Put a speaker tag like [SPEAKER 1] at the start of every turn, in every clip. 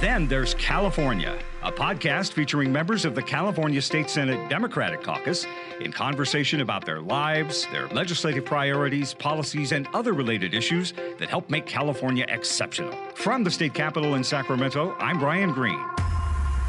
[SPEAKER 1] Then there's California, a podcast featuring members of the California State Senate Democratic Caucus in conversation about their lives, their legislative priorities, policies, and other related issues that help make California exceptional. From the state capitol in Sacramento, I'm Brian Green.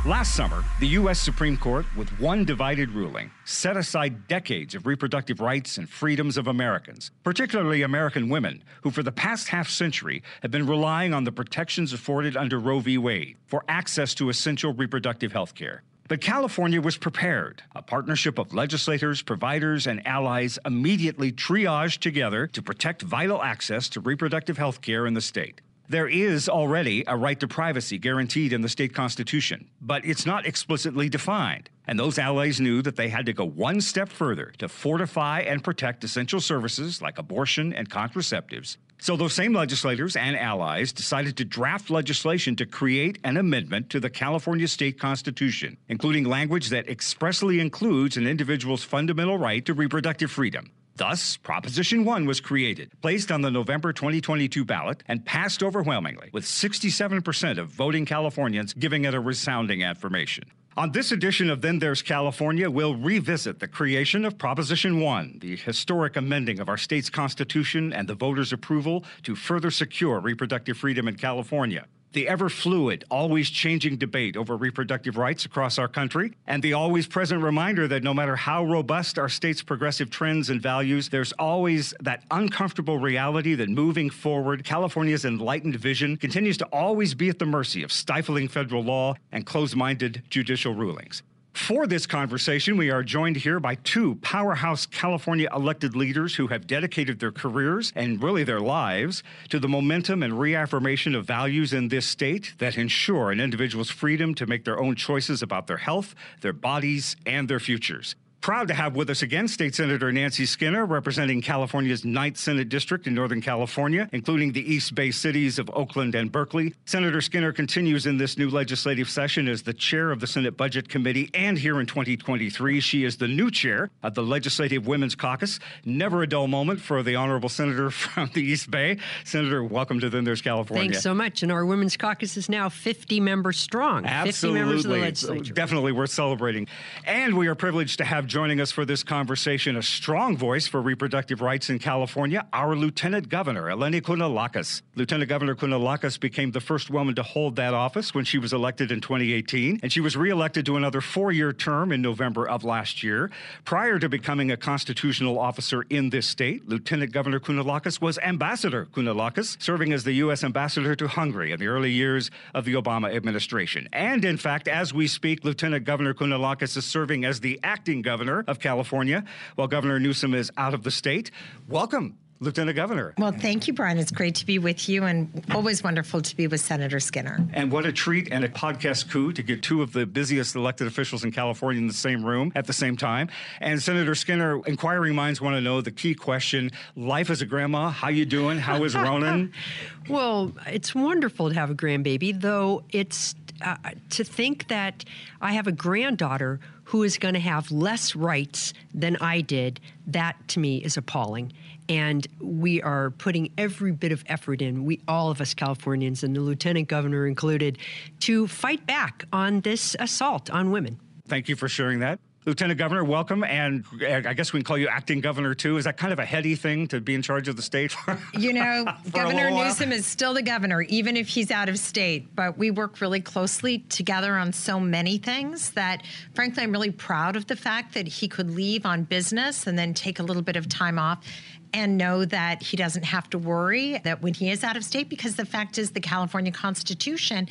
[SPEAKER 1] Last summer, the U.S. Supreme Court, with one divided ruling, set aside decades of reproductive rights and freedoms of Americans, particularly American women, who for the past half century have been relying on the protections afforded under Roe v. Wade for access to essential reproductive health care. But California was prepared. A partnership of legislators, providers, and allies immediately triaged together to protect vital access to reproductive health care in the state. There is already a right to privacy guaranteed in the state constitution, but it's not explicitly defined. And those allies knew that they had to go one step further to fortify and protect essential services like abortion and contraceptives. So, those same legislators and allies decided to draft legislation to create an amendment to the California state constitution, including language that expressly includes an individual's fundamental right to reproductive freedom. Thus, Proposition 1 was created, placed on the November 2022 ballot, and passed overwhelmingly, with 67% of voting Californians giving it a resounding affirmation. On this edition of Then There's California, we'll revisit the creation of Proposition 1, the historic amending of our state's constitution and the voters' approval to further secure reproductive freedom in California the ever fluid, always changing debate over reproductive rights across our country, and the always present reminder that no matter how robust our state's progressive trends and values, there's always that uncomfortable reality that moving forward, California's enlightened vision continues to always be at the mercy of stifling federal law and closed minded judicial rulings. For this conversation, we are joined here by two powerhouse California elected leaders who have dedicated their careers and really their lives to the momentum and reaffirmation of values in this state that ensure an individual's freedom to make their own choices about their health, their bodies, and their futures. Proud to have with us again State Senator Nancy Skinner, representing California's 9th Senate District in Northern California, including the East Bay cities of Oakland and Berkeley. Senator Skinner continues in this new legislative session as the chair of the Senate Budget Committee, and here in 2023, she is the new chair of the Legislative Women's Caucus. Never a dull moment for the honorable senator from the East Bay. Senator, welcome to Then There's California.
[SPEAKER 2] Thanks so much. And our Women's Caucus is now 50 members strong.
[SPEAKER 1] Absolutely.
[SPEAKER 2] 50 members of the legislature.
[SPEAKER 1] Definitely worth celebrating. And we are privileged to have joining us for this conversation a strong voice for reproductive rights in California, our Lieutenant Governor, Eleni Kounalakis. Lieutenant Governor Kounalakis became the first woman to hold that office when she was elected in 2018, and she was reelected to another four year term in November of last year. Prior to becoming a constitutional officer in this state, Lieutenant Governor Kounalakis was Ambassador Kounalakis, serving as the U.S. Ambassador to Hungary in the early years of the Obama administration. And in fact, as we speak, Lieutenant Governor Kounalakis is serving as the acting governor of California while Governor Newsom is out of the state. Welcome. Lieutenant Governor.
[SPEAKER 3] Well, thank you, Brian. It's great to be with you and always wonderful to be with Senator Skinner.
[SPEAKER 1] And what a treat and a podcast coup to get two of the busiest elected officials in California in the same room at the same time. And Senator Skinner, inquiring minds want to know the key question, life as a grandma, how you doing? How is Ronan?
[SPEAKER 2] well, it's wonderful to have a grandbaby, though it's uh, to think that I have a granddaughter who is going to have less rights than I did, that to me is appalling. And we are putting every bit of effort in, we all of us Californians, and the lieutenant governor included, to fight back on this assault on women.
[SPEAKER 1] Thank you for sharing that. Lieutenant Governor, welcome. And eh, I guess we can call you acting governor too. Is that kind of a heady thing to be in charge of the state?
[SPEAKER 3] you know, Governor Newsom is still the governor, even if he's out of state. But we work really closely together on so many things that, frankly, I'm really proud of the fact that he could leave on business and then take a little bit of time off and know that he doesn't have to worry that when he is out of state, because the fact is the California Constitution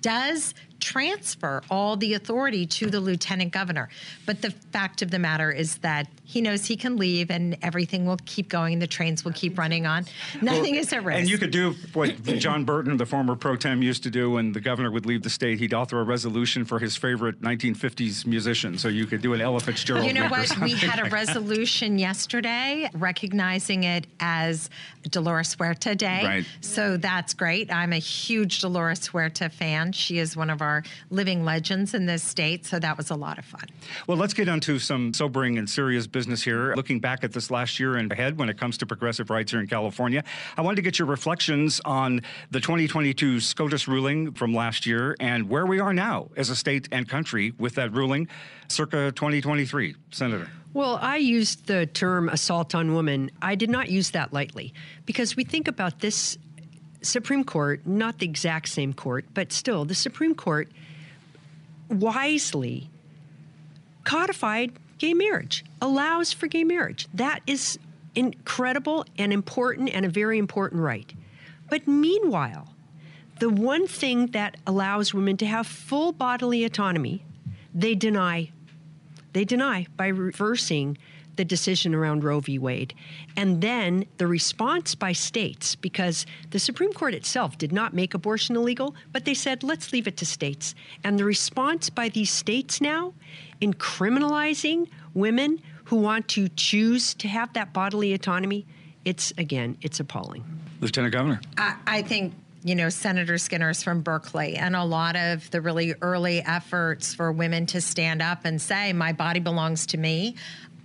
[SPEAKER 3] does transfer all the authority to the lieutenant governor. But the fact of the matter is that he knows he can leave and everything will keep going, the trains will keep running on. Nothing well, is at risk.
[SPEAKER 1] And you could do what John Burton, the former pro tem, used to do when the governor would leave the state. He'd author a resolution for his favorite 1950s musician. So you could do an Ella Fitzgerald.
[SPEAKER 3] You know what? We had a resolution yesterday recognizing it as Dolores Huerta Day.
[SPEAKER 1] Right.
[SPEAKER 3] So that's great. I'm a huge Dolores Huerta fan. She is one of our are living legends in this state. So that was a lot of fun.
[SPEAKER 1] Well, let's get into some sobering and serious business here. Looking back at this last year and ahead when it comes to progressive rights here in California, I wanted to get your reflections on the 2022 SCOTUS ruling from last year and where we are now as a state and country with that ruling circa 2023. Senator.
[SPEAKER 2] Well, I used the term assault on women. I did not use that lightly because we think about this Supreme Court, not the exact same court, but still, the Supreme Court wisely codified gay marriage, allows for gay marriage. That is incredible and important and a very important right. But meanwhile, the one thing that allows women to have full bodily autonomy, they deny they deny by reversing the decision around Roe v. Wade. And then the response by states, because the Supreme Court itself did not make abortion illegal, but they said, let's leave it to states. And the response by these states now in criminalizing women who want to choose to have that bodily autonomy, it's again, it's appalling.
[SPEAKER 1] Lieutenant Governor.
[SPEAKER 3] I, I think you know, Senator Skinner's from Berkeley, and a lot of the really early efforts for women to stand up and say, My body belongs to me.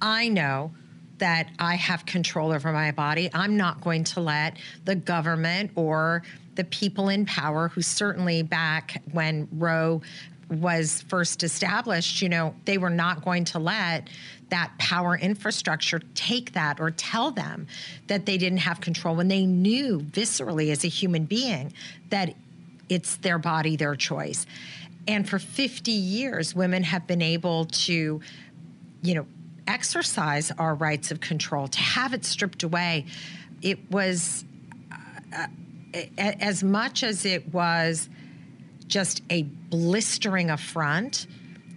[SPEAKER 3] I know that I have control over my body. I'm not going to let the government or the people in power, who certainly back when Roe was first established, you know, they were not going to let that power infrastructure take that or tell them that they didn't have control when they knew viscerally as a human being that it's their body, their choice. And for 50 years, women have been able to, you know, exercise our rights of control, to have it stripped away. It was uh, as much as it was just a blistering affront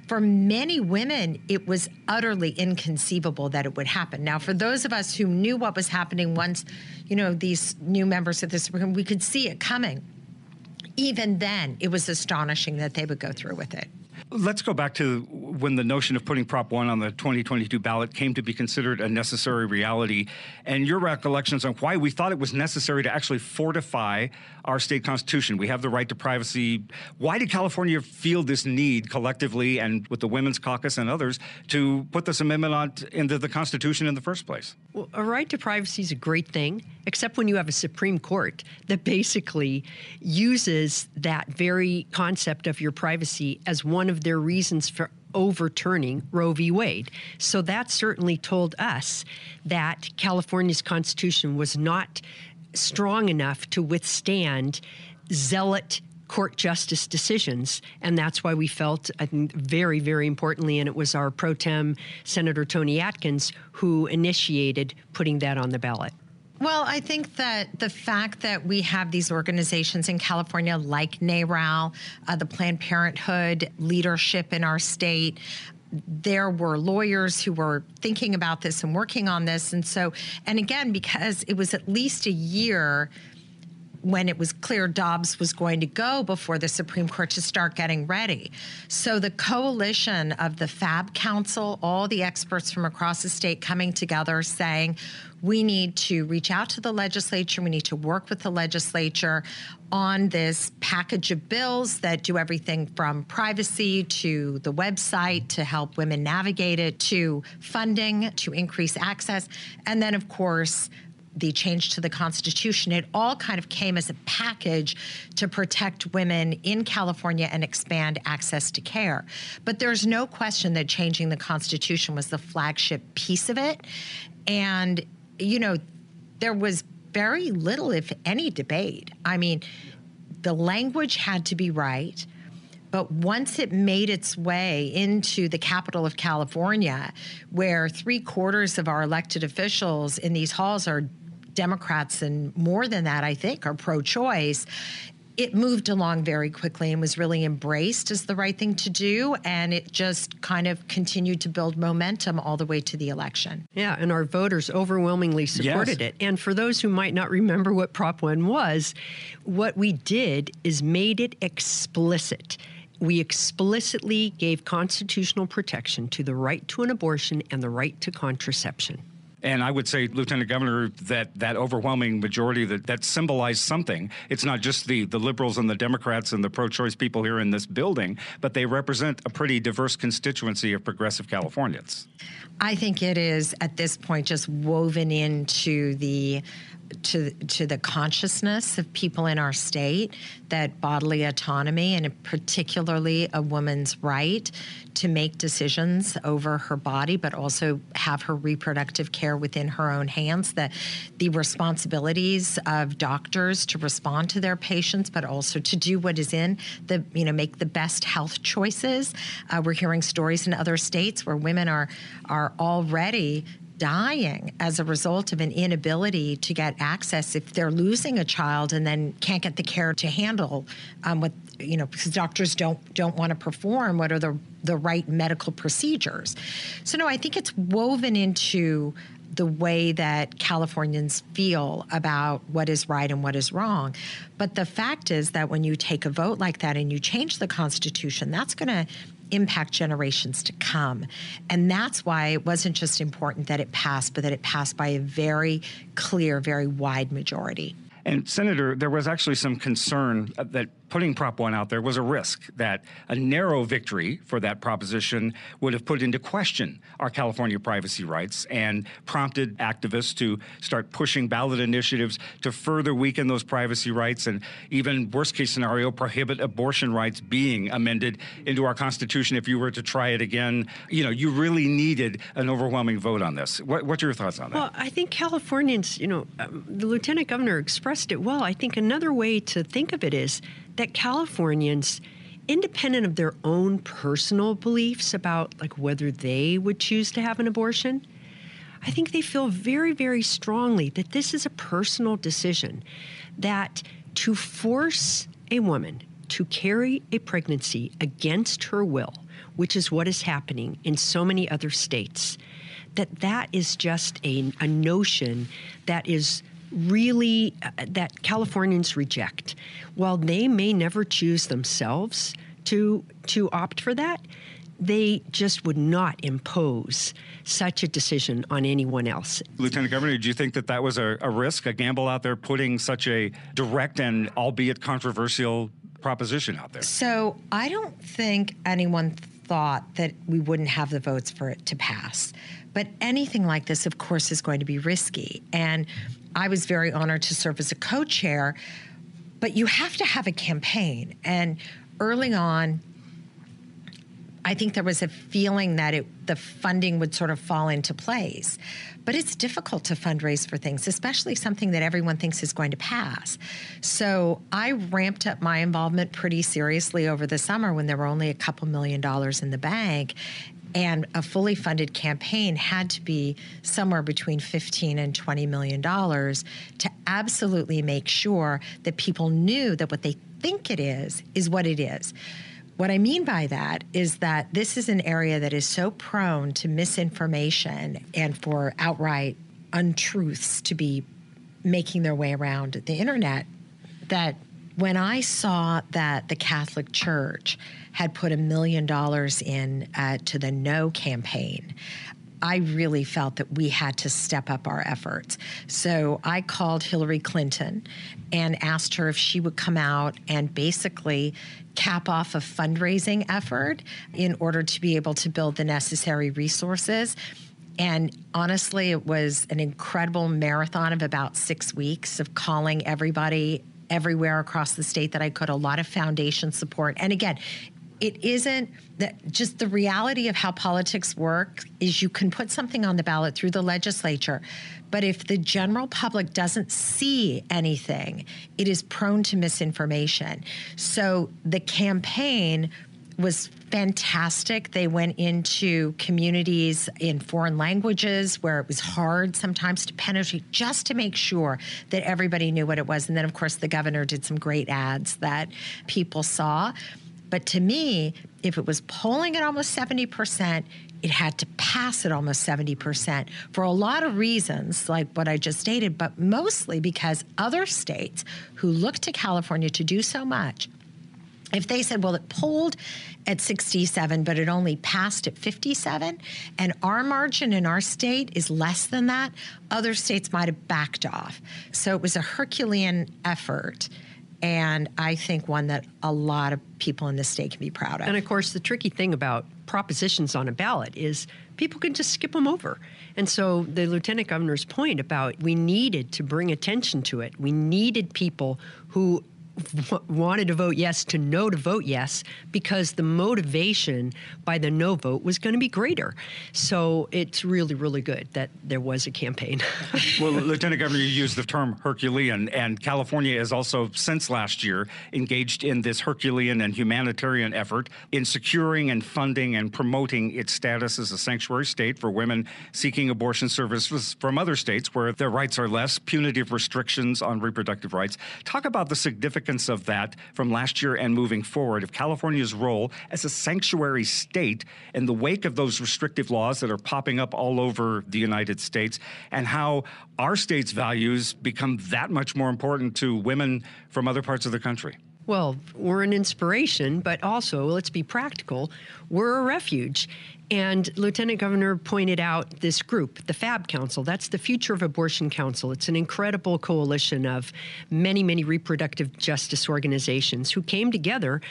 [SPEAKER 3] for many women, it was utterly inconceivable that it would happen. Now, for those of us who knew what was happening once, you know, these new members of the Supreme, we could see it coming. Even then, it was astonishing that they would go through with it.
[SPEAKER 1] Let's go back to when the notion of putting Prop 1 on the 2022 ballot came to be considered a necessary reality, and your recollections on why we thought it was necessary to actually fortify our state constitution. We have the right to privacy. Why did California feel this need collectively and with the Women's Caucus and others to put this amendment on into the Constitution in the first place?
[SPEAKER 2] Well, a right to privacy is a great thing, except when you have a Supreme Court that basically uses that very concept of your privacy as one of their reasons for overturning Roe v. Wade. So that certainly told us that California's Constitution was not strong enough to withstand zealot court justice decisions. And that's why we felt, I think, very, very importantly, and it was our pro tem Senator Toni Atkins who initiated putting that on the ballot.
[SPEAKER 3] Well, I think that the fact that we have these organizations in California like NARAL, uh, the Planned Parenthood leadership in our state, there were lawyers who were thinking about this and working on this. And so, and again, because it was at least a year when it was clear Dobbs was going to go before the Supreme Court to start getting ready. So the coalition of the FAB Council, all the experts from across the state coming together saying, we need to reach out to the legislature, we need to work with the legislature on this package of bills that do everything from privacy to the website to help women navigate it to funding to increase access. And then, of course, the change to the Constitution, it all kind of came as a package to protect women in California and expand access to care. But there's no question that changing the Constitution was the flagship piece of it. And, you know, there was very little, if any, debate. I mean, the language had to be right. But once it made its way into the capitol of California, where three quarters of our elected officials in these halls are Democrats, and more than that, I think, are pro choice it moved along very quickly and was really embraced as the right thing to do. And it just kind of continued to build momentum all the way to the election.
[SPEAKER 2] Yeah, and our voters overwhelmingly supported yes. it. And for those who might not remember what Prop 1 was, what we did is made it explicit we explicitly gave constitutional protection to the right to an abortion and the right to contraception.
[SPEAKER 1] And I would say, Lieutenant Governor, that that overwhelming majority that, that symbolized something. It's not just the, the liberals and the Democrats and the pro choice people here in this building, but they represent a pretty diverse constituency of progressive Californians.
[SPEAKER 3] I think it is at this point just woven into the to to the consciousness of people in our state that bodily autonomy and particularly a woman's right to make decisions over her body but also have her reproductive care within her own hands that the responsibilities of doctors to respond to their patients but also to do what is in the you know make the best health choices. Uh, we're hearing stories in other states where women are are already dying as a result of an inability to get access if they're losing a child and then can't get the care to handle um, what you know because doctors don't don't want to perform what are the the right medical procedures. So no i think it's woven into the way that Californians feel about what is right and what is wrong. But the fact is that when you take a vote like that and you change the Constitution, that's going to impact generations to come. And that's why it wasn't just important that it passed, but that it passed by a very clear, very wide majority.
[SPEAKER 1] And Senator, there was actually some concern uh, that putting Prop 1 out there was a risk that a narrow victory for that proposition would have put into question our California privacy rights and prompted activists to start pushing ballot initiatives to further weaken those privacy rights and even worst case scenario prohibit abortion rights being amended into our constitution if you were to try it again. You know you really needed an overwhelming vote on this. What, what's your thoughts on that?
[SPEAKER 2] Well i think californians you know um, the lieutenant governor expressed it well. I think another way to think of it is that Californians, independent of their own personal beliefs about like whether they would choose to have an abortion, I think they feel very, very strongly that this is a personal decision. That to force a woman to carry a pregnancy against her will, which is what is happening in so many other states, that that is just a, a notion that is really uh, that Californians reject. While they may never choose themselves to to opt for that, they just would not impose such a decision on anyone else.
[SPEAKER 1] Lieutenant Governor, do you think that that was a, a risk, a gamble out there, putting such a direct and albeit controversial proposition out there?
[SPEAKER 3] So I don't think anyone thought that we wouldn't have the votes for it to pass. But anything like this, of course, is going to be risky. And I was very honored to serve as a co chair, but you have to have a campaign. And early on, I think there was a feeling that it, the funding would sort of fall into place. But it's difficult to fundraise for things, especially something that everyone thinks is going to pass. So I ramped up my involvement pretty seriously over the summer when there were only a couple million dollars in the bank and a fully funded campaign had to be somewhere between 15 and 20 million dollars to absolutely make sure that people knew that what they think it is is what it is. What I mean by that is that this is an area that is so prone to misinformation and for outright untruths to be making their way around the internet that when I saw that the Catholic Church had put a million dollars in uh, to the No campaign, I really felt that we had to step up our efforts. So I called Hillary Clinton and asked her if she would come out and basically cap off a fundraising effort in order to be able to build the necessary resources. And honestly, it was an incredible marathon of about six weeks of calling everybody everywhere across the state that I could, a lot of foundation support. And again, it isn't that just the reality of how politics work is you can put something on the ballot through the legislature but if the general public doesn't see anything it is prone to misinformation so the campaign was fantastic. They went into communities in foreign languages where it was hard sometimes to penetrate just to make sure that everybody knew what it was. And then, of course, the governor did some great ads that people saw. But to me, if it was polling at almost 70%, it had to pass at almost 70% for a lot of reasons, like what I just stated, but mostly because other states who look to California to do so much if they said, well, it polled at 67, but it only passed at 57, and our margin in our state is less than that, other states might have backed off. So it was a Herculean effort. And I think one that a lot of people in the state can be proud of.
[SPEAKER 2] And of course, the tricky thing about propositions on a ballot is people can just skip them over. And so the lieutenant governor's point about we needed to bring attention to it, we needed people who wanted to vote yes to no to vote yes because the motivation by the no vote was going to be greater. So it's really, really good that there was a campaign.
[SPEAKER 1] well, Lieutenant Governor, you used the term Herculean, and California has also, since last year, engaged in this Herculean and humanitarian effort in securing and funding and promoting its status as a sanctuary state for women seeking abortion services from other states where their rights are less, punitive restrictions on reproductive rights. Talk about the significance significance of that from last year and moving forward of California's role as a sanctuary state in the wake of those restrictive laws that are popping up all over the United States, and how our state's values become that much more important to women from other parts of the country.
[SPEAKER 2] Well, we're an inspiration, but also, let's be practical, we're a refuge. And Lieutenant Governor pointed out this group, the FAB Council. That's the Future of Abortion Council. It's an incredible coalition of many, many reproductive justice organizations who came together,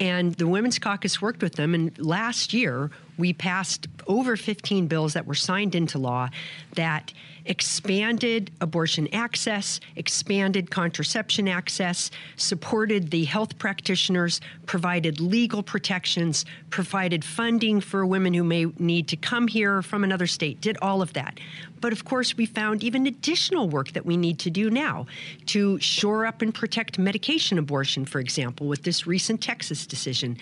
[SPEAKER 2] and the Women's Caucus worked with them. And last year, we passed over 15 bills that were signed into law that expanded abortion access, expanded contraception access, supported the health practitioners, provided legal protections, provided funding for women who may need to come here from another state, did all of that. But of course, we found even additional work that we need to do now to shore up and protect medication abortion, for example, with this recent Texas decision,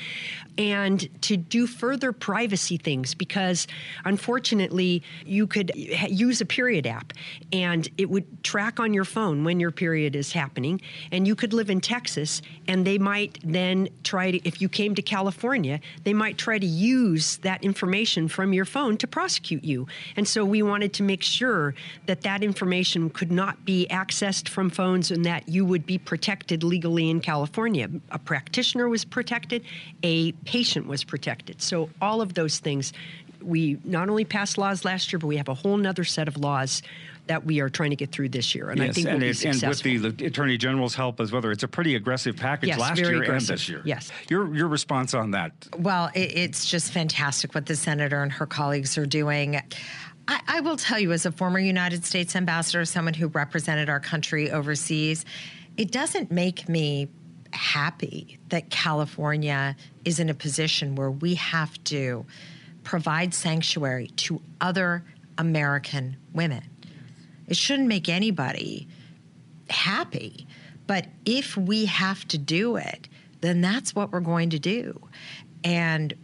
[SPEAKER 2] and to do further privacy things because unfortunately, you could use a period app and it would track on your phone when your period is happening, and you could live in Texas and they might then try to, if you came to California, they might try to use that information from your phone to prosecute you. And so we wanted to make sure that that information could not be accessed from phones and that you would be protected legally in California. A practitioner was protected, a patient was protected. So all of those things, we not only passed laws last year, but we have a whole other set of laws that we are trying to get through this year.
[SPEAKER 1] And yes, I think and, we'll it, and with the Attorney General's help as well, it's a pretty aggressive package
[SPEAKER 2] yes,
[SPEAKER 1] last year
[SPEAKER 2] aggressive.
[SPEAKER 1] and this year.
[SPEAKER 2] Yes.
[SPEAKER 1] Your, your response on that?
[SPEAKER 3] Well, it, it's just fantastic what the Senator and her colleagues are doing. I, I will tell you, as a former United States ambassador, someone who represented our country overseas, it doesn't make me happy that California is in a position where we have to provide sanctuary to other American women. It shouldn't make anybody happy. But if we have to do it, then that's what we're going to do. And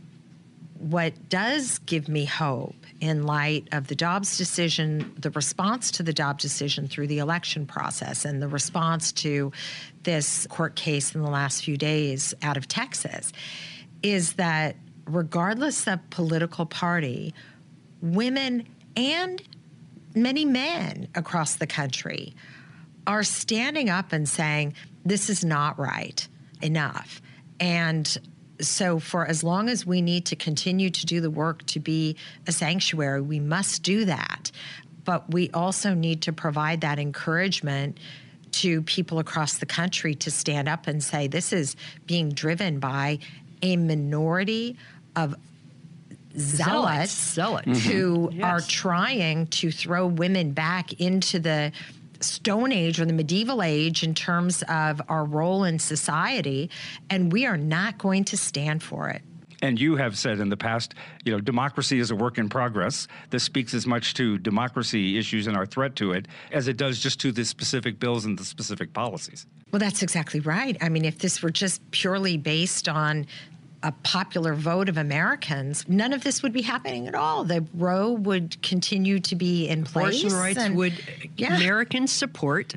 [SPEAKER 3] what does give me hope in light of the Dobbs decision, the response to the Dobbs decision through the election process, and the response to this court case in the last few days out of Texas, is that regardless of political party, women and many men across the country are standing up and saying, this is not right enough. And so, for as long as we need to continue to do the work to be a sanctuary, we must do that. But we also need to provide that encouragement to people across the country to stand up and say, this is being driven by a minority of zealots,
[SPEAKER 2] zealots.
[SPEAKER 3] Mm-hmm. who yes. are trying to throw women back into the Stone Age or the medieval age in terms of our role in society, and we are not going to stand for it.
[SPEAKER 1] And you have said in the past, you know, democracy is a work in progress. This speaks as much to democracy issues and our threat to it as it does just to the specific bills and the specific policies.
[SPEAKER 3] Well, that's exactly right. I mean, if this were just purely based on a popular vote of Americans, none of this would be happening at all. The Roe would continue to be in place.
[SPEAKER 2] Abortion rights
[SPEAKER 3] and,
[SPEAKER 2] would yeah. Americans support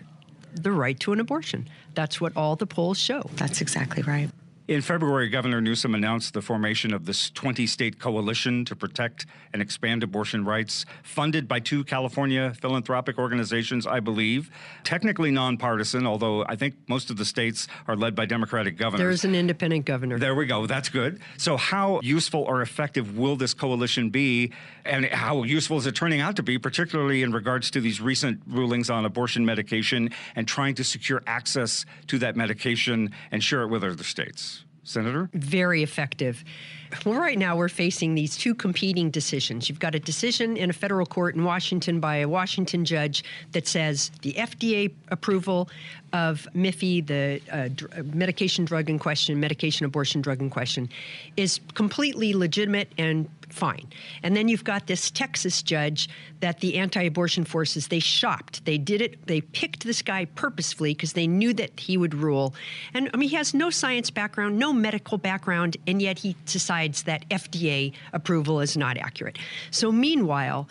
[SPEAKER 2] the right to an abortion. That's what all the polls show.
[SPEAKER 3] That's exactly right.
[SPEAKER 1] In February, Governor Newsom announced the formation of this 20 state coalition to protect and expand abortion rights, funded by two California philanthropic organizations, I believe. Technically nonpartisan, although I think most of the states are led by Democratic governors.
[SPEAKER 2] There's an independent governor.
[SPEAKER 1] There we go. That's good. So, how useful or effective will this coalition be? And how useful is it turning out to be, particularly in regards to these recent rulings on abortion medication and trying to secure access to that medication and share it with other states? Senator?
[SPEAKER 2] Very effective. Well, right now we're facing these two competing decisions. You've got a decision in a federal court in Washington by a Washington judge that says the FDA approval of MIFI, the uh, dr- medication drug in question, medication abortion drug in question, is completely legitimate and fine. And then you've got this Texas judge that the anti-abortion forces they shopped. They did it. They picked this guy purposefully because they knew that he would rule. And I mean, he has no science background, no medical background, and yet he decides that FDA approval is not accurate. So meanwhile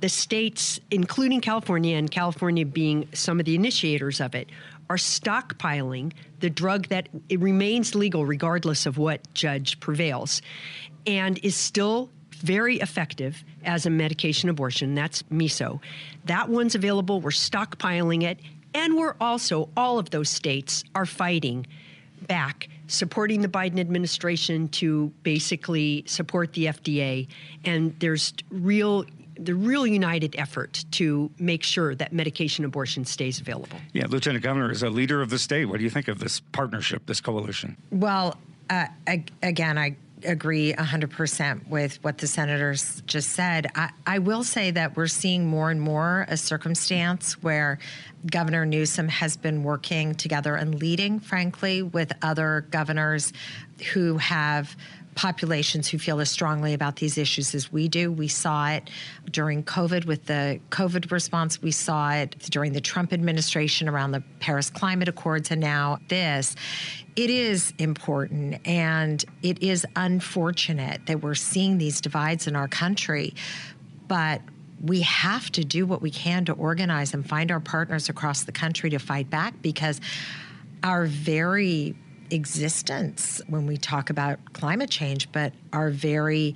[SPEAKER 2] the states, including California, and California being some of the initiators of it, are stockpiling the drug that it remains legal regardless of what judge prevails and is still very effective as a medication abortion. That's MISO. That one's available. We're stockpiling it. And we're also, all of those states are fighting back, supporting the Biden administration to basically support the FDA. And there's real the real united effort to make sure that medication abortion stays available.
[SPEAKER 1] Yeah, Lieutenant Governor, is a leader of the state, what do you think of this partnership, this coalition?
[SPEAKER 3] Well, uh, again, I agree 100% with what the senators just said. I, I, will say that we're seeing more and more a circumstance where Governor Newsom has been working together and leading, frankly, with other governors who have populations who feel as strongly about these issues as we do. We saw it during COVID with the COVID response. We saw it during the Trump administration around the Paris Climate Accords, and now this. It is important and it is unfortunate that we're seeing these divides in our country, but we have to do what we can to organize and find our partners across the country to fight back because our very existence when we talk about climate change, but our very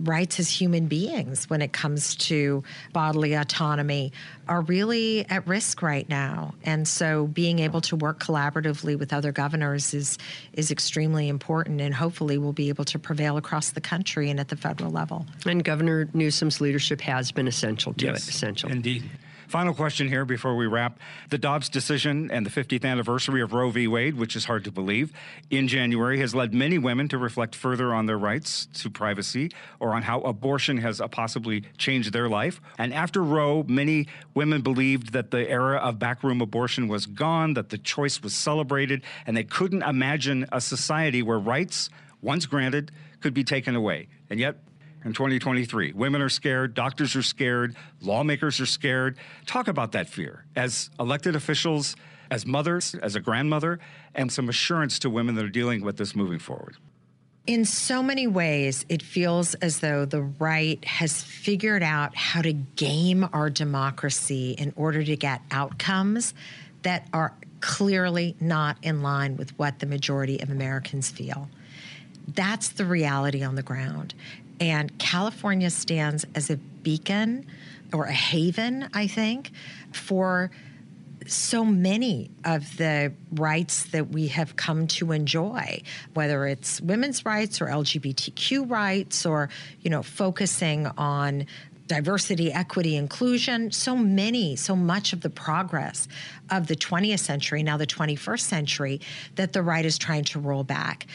[SPEAKER 3] rights as human beings when it comes to bodily autonomy are really at risk right now. And so being able to work collaboratively with other governors is is extremely important and hopefully we'll be able to prevail across the country and at the federal level.
[SPEAKER 2] And governor newsom's leadership has been essential to
[SPEAKER 1] yes,
[SPEAKER 2] it essential.
[SPEAKER 1] indeed Final question here before we wrap. The Dobbs decision and the 50th anniversary of Roe v. Wade, which is hard to believe, in January has led many women to reflect further on their rights to privacy or on how abortion has uh, possibly changed their life. And after Roe, many women believed that the era of backroom abortion was gone, that the choice was celebrated, and they couldn't imagine a society where rights, once granted, could be taken away. And yet, in 2023. Women are scared, doctors are scared, lawmakers are scared. Talk about that fear as elected officials, as mothers, as a grandmother, and some assurance to women that are dealing with this moving forward.
[SPEAKER 3] In so many ways, it feels as though the right has figured out how to game our democracy in order to get outcomes that are clearly not in line with what the majority of Americans feel. That's the reality on the ground. And California stands as a beacon or a haven, I think, for so many of the rights that we have come to enjoy whether it's women's rights or lgbtq rights or you know focusing on diversity equity inclusion. So many so much of the progress of the 20th century now the 21st century that the right is trying to roll back.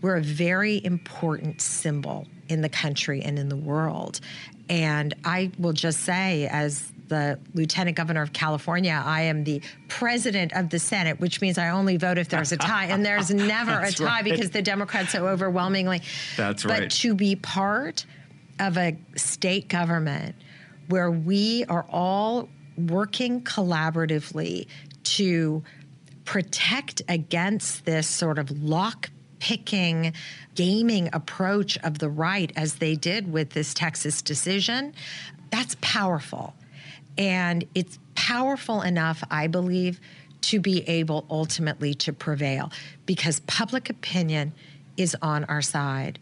[SPEAKER 3] We're a very important symbol in the country and in the world. And I will just say, as the lieutenant governor of California, I am the president of the Senate, which means I only vote if there's a tie. And there's never a tie right. because the Democrats so overwhelmingly.
[SPEAKER 1] That's
[SPEAKER 3] right.
[SPEAKER 1] But
[SPEAKER 3] to be part of a state government where we are all working collaboratively to protect against this sort of lock picking, gaming approach of the right as they did with this Texas decision, that's powerful. And it's powerful enough, I believe, to be able ultimately to prevail because public opinion is on our side.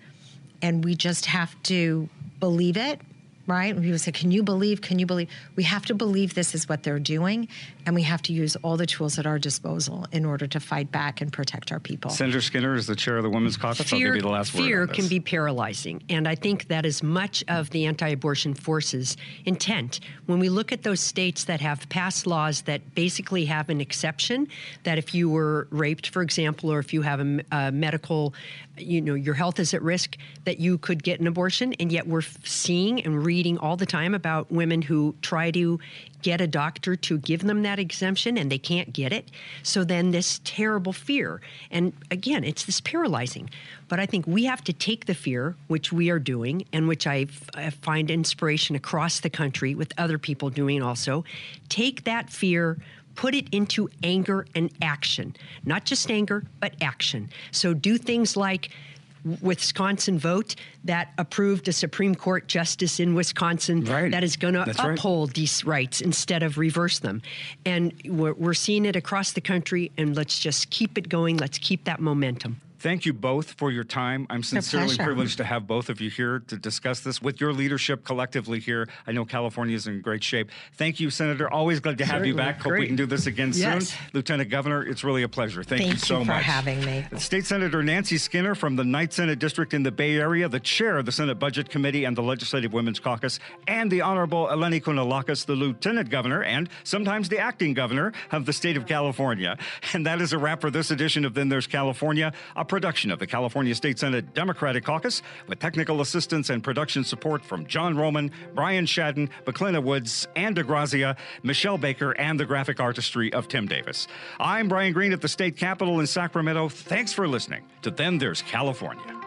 [SPEAKER 3] And we just have to believe it right? When people say, Can you believe? Can you believe? We have to believe this is what they're doing, and we have to use all the tools at our disposal in order to fight back and protect our people.
[SPEAKER 1] Senator Skinner is the chair of the Women's Caucus.
[SPEAKER 2] Fear,
[SPEAKER 1] I'll give you the last
[SPEAKER 2] word.
[SPEAKER 1] Fear
[SPEAKER 2] can be paralyzing. And I think that is much of the anti abortion forces' intent. When we look at those states that have passed laws that basically have an exception, that if you were raped, for example, or if you have a, a medical, you know, your health is at risk, that you could get an abortion, and yet we're seeing and reading reading all the time about women who try to get a doctor to give them that exemption and they can't get it. So then this terrible fear. And again, it's this paralyzing. But I think we have to take the fear, which we are doing, and which I find inspiration across the country with other people doing also. Take that fear, put it into anger and action. Not just anger, but action. So do things like Wisconsin vote that approved a Supreme Court justice in Wisconsin
[SPEAKER 1] right.
[SPEAKER 2] that is going to uphold right. these rights instead of reverse them. And we're, we're seeing it across the country, and let's just keep it going. Let's keep that momentum.
[SPEAKER 1] Thank you both for your time. I'm sincerely privileged to have both of you here to discuss this with your leadership collectively here. I know California is in great shape. Thank you, Senator. Always glad to have Certainly. you back. Hope Great. we can do this again yes. soon. Lieutenant Governor, it's really a pleasure. Thank,
[SPEAKER 3] Thank
[SPEAKER 1] you so
[SPEAKER 3] you
[SPEAKER 1] for
[SPEAKER 3] much. having me.
[SPEAKER 1] State Senator Nancy Skinner from the 9th Senate District in the Bay Area, the chair of the Senate Budget Committee and the Legislative Women's Caucus, and the Honorable Eleni Kounalakis, the Lieutenant Governor and sometimes the acting governor of the state of California. And that is a wrap for this edition of Then There's California, a production of the California State Senate Democratic Caucus with technical assistance and production support from John Roman, Brian Shadden, McClenna Woods, Ann DeGrazia, Michelle Baker, and the graphic artistry of Tim Davis. I'm Brian Green at the state capitol in Sacramento. Thanks for listening to Then There's California.